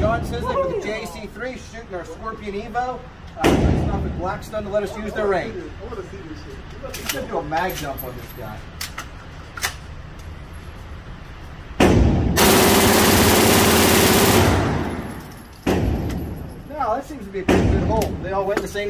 John Cizek with the JC3 shooting our Scorpion Evo. Uh, nice enough with Blackstone to let us use their range. I want to do a mag jump on this guy. Now that seems to be a pretty good hole. They all went in the same